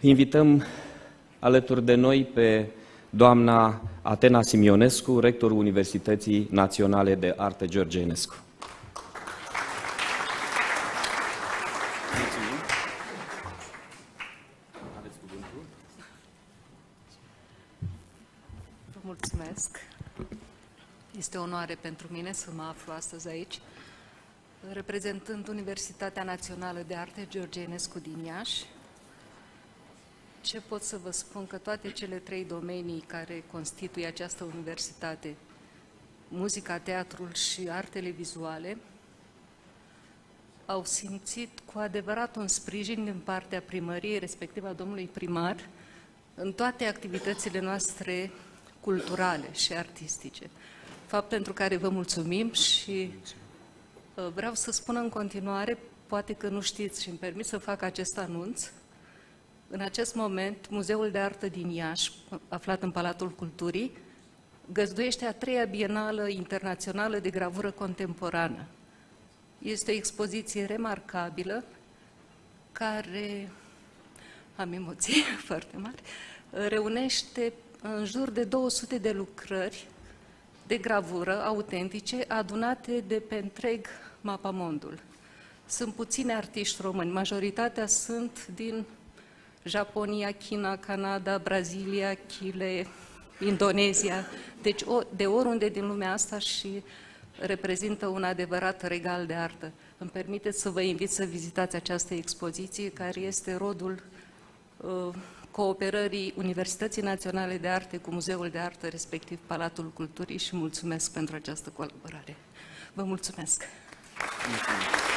Invităm alături de noi pe doamna Atena Simionescu, rectorul Universității Naționale de Arte George Enescu. Vă mulțumesc. Este o onoare pentru mine să mă aflu astăzi aici, reprezentând Universitatea Națională de Arte George Enescu din Iași. Ce pot să vă spun că toate cele trei domenii care constituie această universitate, muzica, teatrul și artele vizuale, au simțit cu adevărat un sprijin din partea primăriei, respectiv a domnului primar, în toate activitățile noastre culturale și artistice. Fapt pentru care vă mulțumim și uh, vreau să spun în continuare, poate că nu știți și îmi permit să fac acest anunț, în acest moment, Muzeul de Artă din Iași, aflat în Palatul Culturii, găzduiește a treia bienală internațională de gravură contemporană. Este o expoziție remarcabilă care, am emoții foarte mari, reunește în jur de 200 de lucrări de gravură autentice adunate de pe întreg mapamondul. Sunt puțini artiști români, majoritatea sunt din Japonia, China, Canada, Brazilia, Chile, Indonezia, deci de oriunde din lumea asta și reprezintă un adevărat regal de artă. Îmi permiteți să vă invit să vizitați această expoziție, care este rodul uh, cooperării Universității Naționale de Arte cu Muzeul de Artă, respectiv Palatul Culturii și mulțumesc pentru această colaborare. Vă mulțumesc! Mulțumesc.